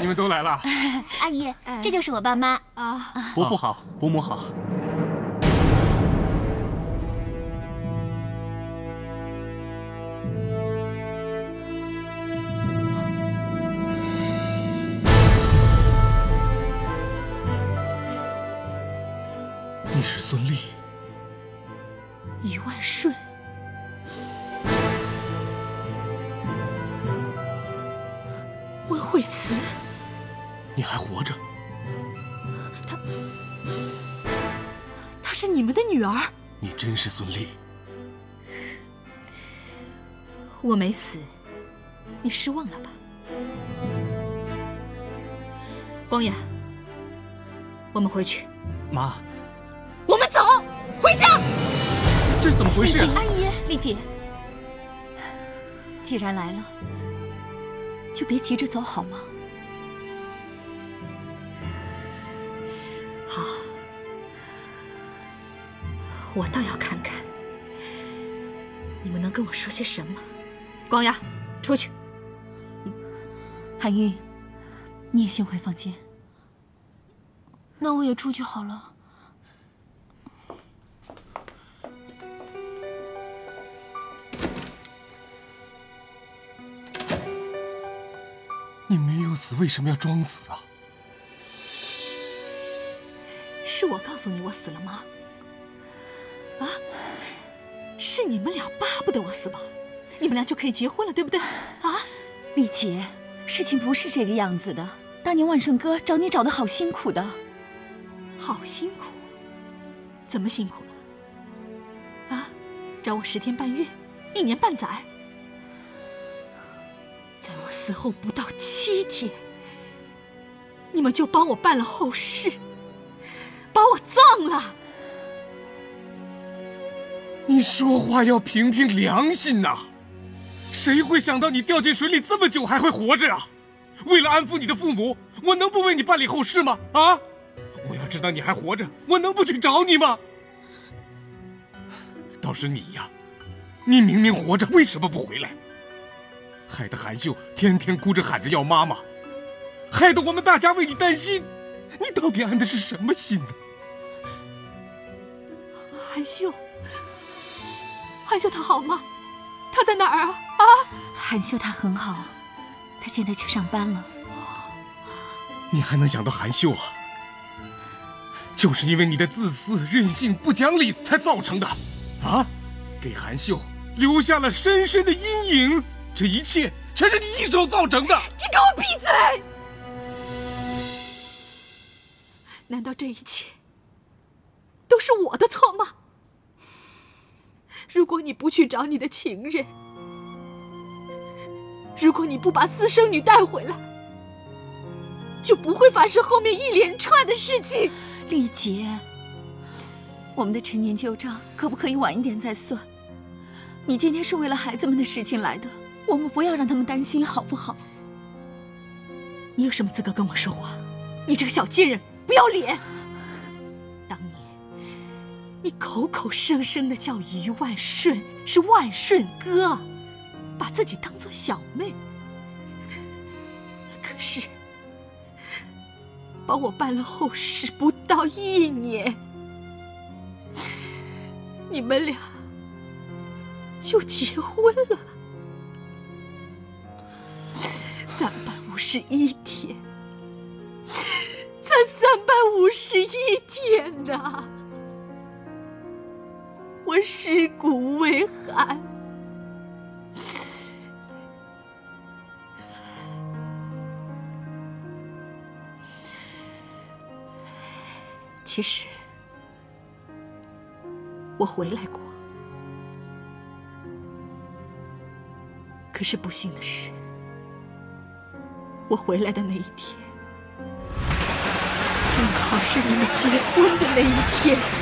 你们都来了。阿姨，这就是我爸妈啊。伯父好，伯母好。你是孙俪。于万顺。温惠慈。你还活着？她，她是你们的女儿。你真是孙俪？我没死，你失望了吧？光雅，我们回去。妈，我们走，回家。这是怎么回事？阿姨，丽姐，既然来了，就别急着走，好吗？我倒要看看你们能跟我说些什么。光雅，出去。韩玉，你也先回房间。那我也出去好了。你没有死，为什么要装死啊？是我告诉你我死了吗？啊，是你们俩巴不得我死吧？你们俩就可以结婚了，对不对？啊，丽姐，事情不是这个样子的。当年万顺哥找你找的好辛苦的，好辛苦，怎么辛苦了？啊，找我十天半月，一年半载。在我死后不到七天，你们就帮我办了后事，把我葬了。你说话要凭凭良心呐！谁会想到你掉进水里这么久还会活着啊？为了安抚你的父母，我能不为你办理后事吗？啊！我要知道你还活着，我能不去找你吗？倒是你呀，你明明活着，为什么不回来？害得韩秀天天哭着喊着要妈妈，害得我们大家为你担心，你到底安的是什么心呢？韩秀，韩秀她好吗？她在哪儿啊？啊！韩秀她很好，她现在去上班了。你还能想到韩秀啊？就是因为你的自私、任性、不讲理才造成的，啊！给韩秀留下了深深的阴影。这一切全是你一手造成的！你给我闭嘴！难道这一切都是我的错吗？如果你不去找你的情人，如果你不把私生女带回来，就不会发生后面一连串的事情。丽姐，我们的陈年旧账可不可以晚一点再算？你今天是为了孩子们的事情来的。我们不要让他们担心，好不好？你有什么资格跟我说话？你这个小贱人，不要脸！你口口声声的叫于万顺是万顺哥，把自己当做小妹。可是帮我办了后事不到一年，你们俩就结婚了。三百五十一天，才三百五十一天呐！我尸骨未寒，其实我回来过，可是不幸的是。我回来的那一天，正好是你们结婚的那一天。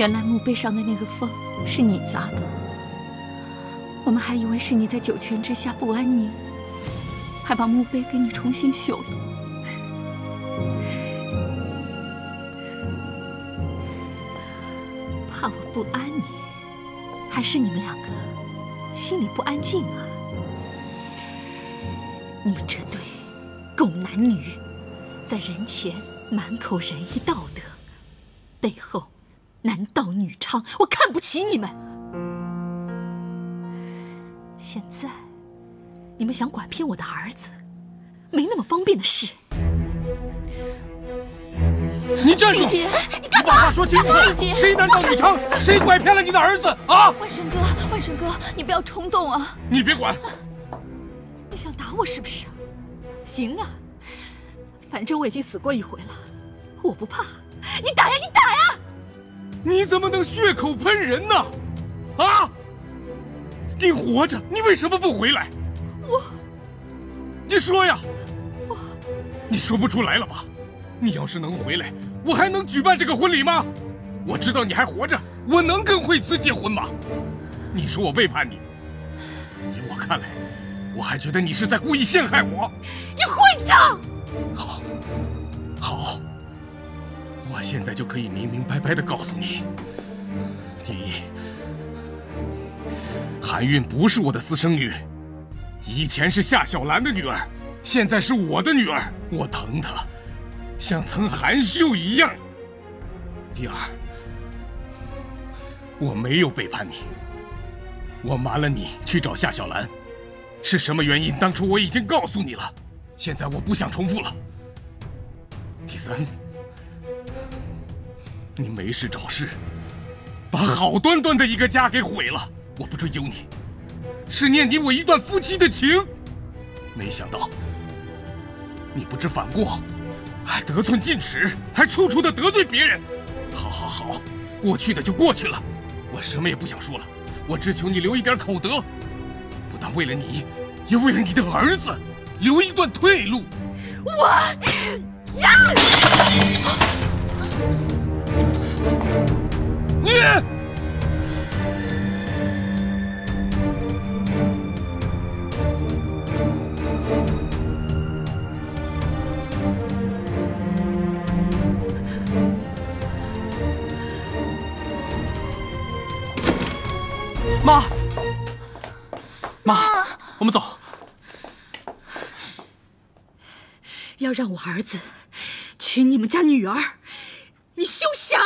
原来墓碑上的那个风是你砸的我们还以为是你在九泉之下不安宁还把墓碑给你重新修了。怕我不安宁还是你们两个心里不安静啊。你们这对狗男女在人前满口仁义道德背后男盗女娼，我看不起你们。现在你们想拐骗我的儿子，没那么方便的事。你站住！李杰，你干嘛把话说清楚！李杰谁男盗女娼？谁拐骗了你的儿子啊？万顺哥，万顺哥，你不要冲动啊！你别管，你想打我是不是？行啊，反正我已经死过一回了，我不怕。你打呀，你打呀！你怎么能血口喷人呢？啊！你活着，你为什么不回来？我，你说呀！我，你说不出来了吧？你要是能回来，我还能举办这个婚礼吗？我知道你还活着，我能跟惠慈结婚吗？你说我背叛你，以我看来，我还觉得你是在故意陷害我。你混账！好，好，我现在就可以明明白白的告诉你：第一，韩韵不是我的私生女，以前是夏小兰的女儿，现在是我的女儿，我疼她。像疼韩秀一样。第二，我没有背叛你，我瞒了你去找夏小兰，是什么原因？当初我已经告诉你了，现在我不想重复了。第三，你没事找事，把好端端的一个家给毁了。我不追究你，是念你我一段夫妻的情，没想到你不知反过。还得寸进尺，还处处的得罪别人。好，好，好，过去的就过去了，我什么也不想说了。我只求你留一点口德，不但为了你，也为了你的儿子，留一段退路。我让你。妈，妈，我们走。要让我儿子娶你们家女儿，你休想！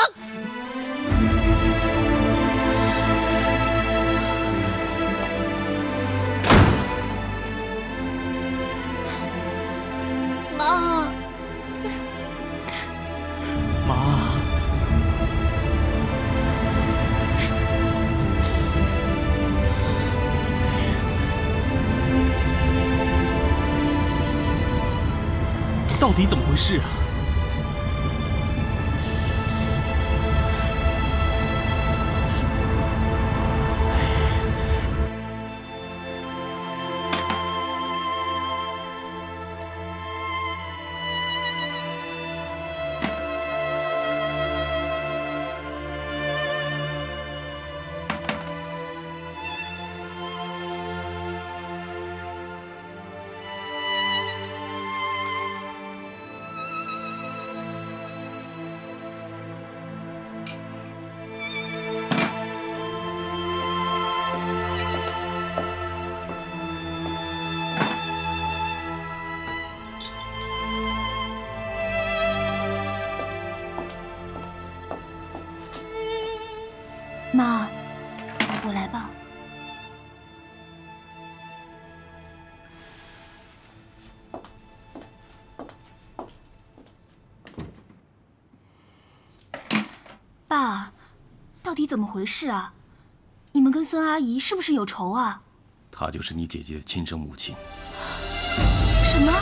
到底怎么回事啊？爸，到底怎么回事啊？你们跟孙阿姨是不是有仇啊？她就是你姐姐的亲生母亲。什么？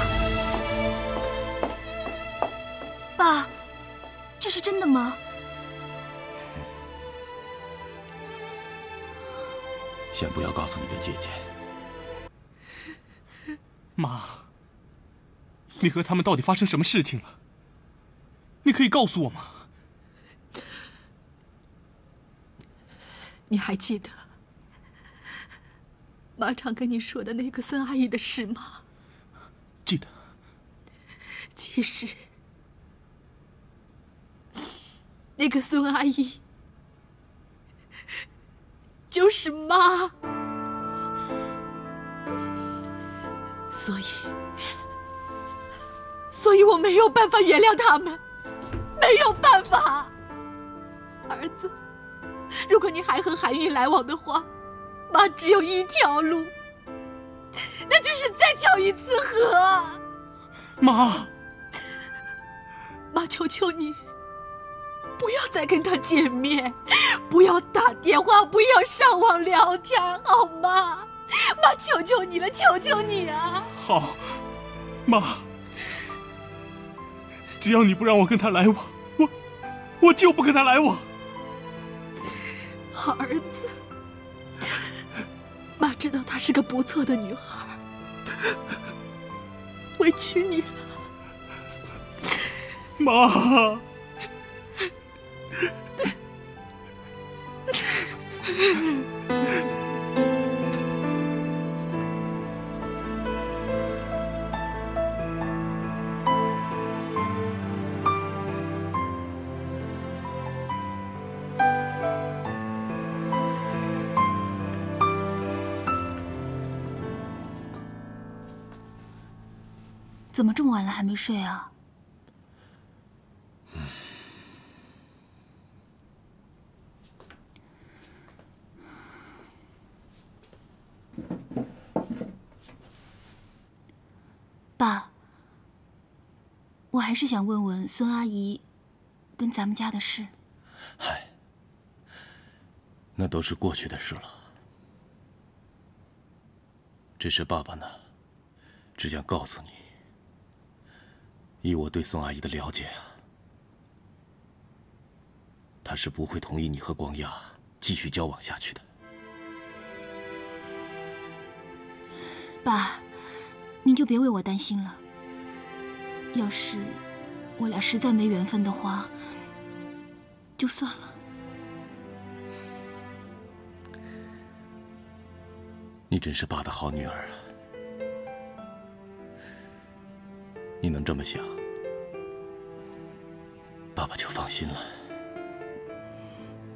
爸，这是真的吗？先不要告诉你的姐姐。妈，你和他们到底发生什么事情了？你可以告诉我吗？你还记得妈常跟你说的那个孙阿姨的事吗？记得。其实，那个孙阿姨就是妈。所以，所以我没有办法原谅他们，没有办法。儿子，如果你还和韩玉来往的话，妈只有一条路，那就是再跳一次河。妈，妈，求求你，不要再跟他见面，不要打电话，不要上网聊天，好吗？妈，求求你了，求求你啊！好，妈，只要你不让我跟他来往，我我就不跟他来往。好儿子，妈知道她是个不错的女孩，委屈你了，妈。怎么这么晚了还没睡啊？爸，我还是想问问孙阿姨跟咱们家的事。嗨，那都是过去的事了。只是爸爸呢，只想告诉你，以我对宋阿姨的了解啊，她是不会同意你和光亚继续交往下去的。爸，您就别为我担心了。要是我俩实在没缘分的话，就算了。你真是爸的好女儿你能这么想，爸爸就放心了。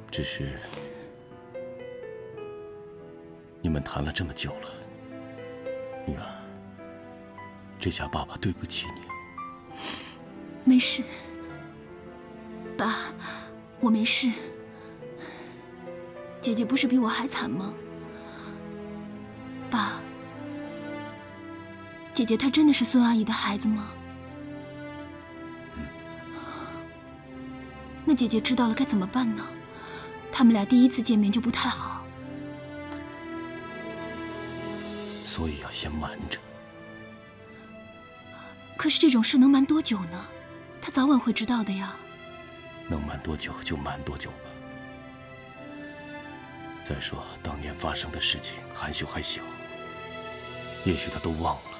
只是你们谈了这么久了，女儿，这下爸爸对不起你。没事，爸，我没事。姐姐不是比我还惨吗？爸，姐姐她真的是孙阿姨的孩子吗？那姐姐知道了该怎么办呢？他们俩第一次见面就不太好。所以要先瞒着。可是这种事能瞒多久呢？他早晚会知道的呀。能瞒多久就瞒多久吧。再说当年发生的事情，韩秀还小，也许他都忘了。